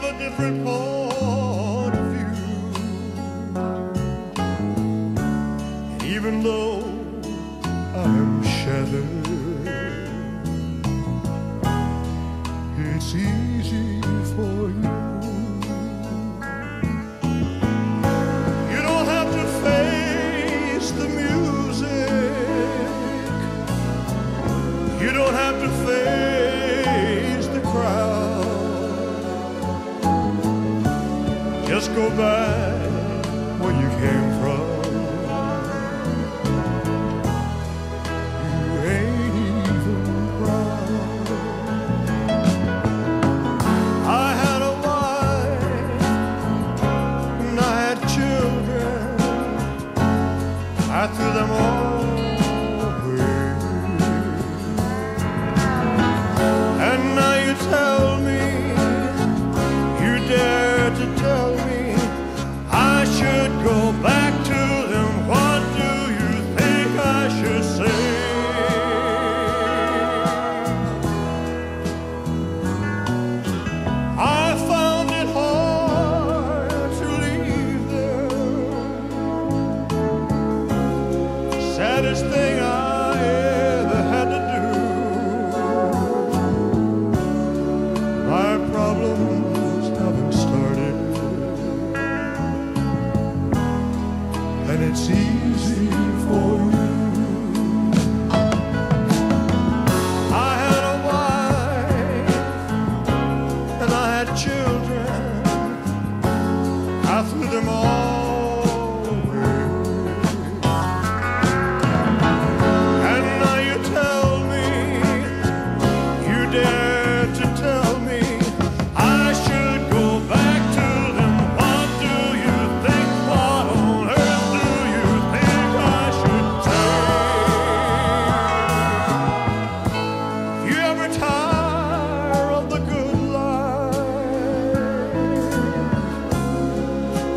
have a different point of view. And even though I'm shattered, it's easy for you. You don't have to face the music. You don't have to face Just go back where you came from. You ain't even proud. I had a wife and I had children. I threw them all. Away. And now you tell me children. I threw them all.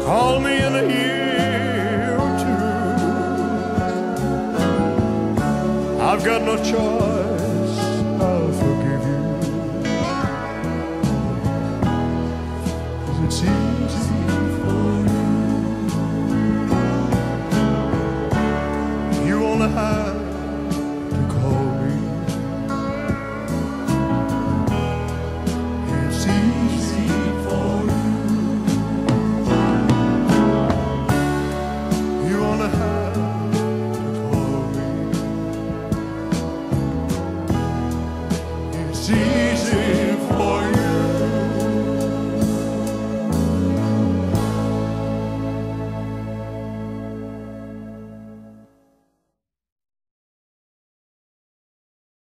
Call me in a year or two. I've got no choice, I'll forgive you. Cause it's easy for you. You only have.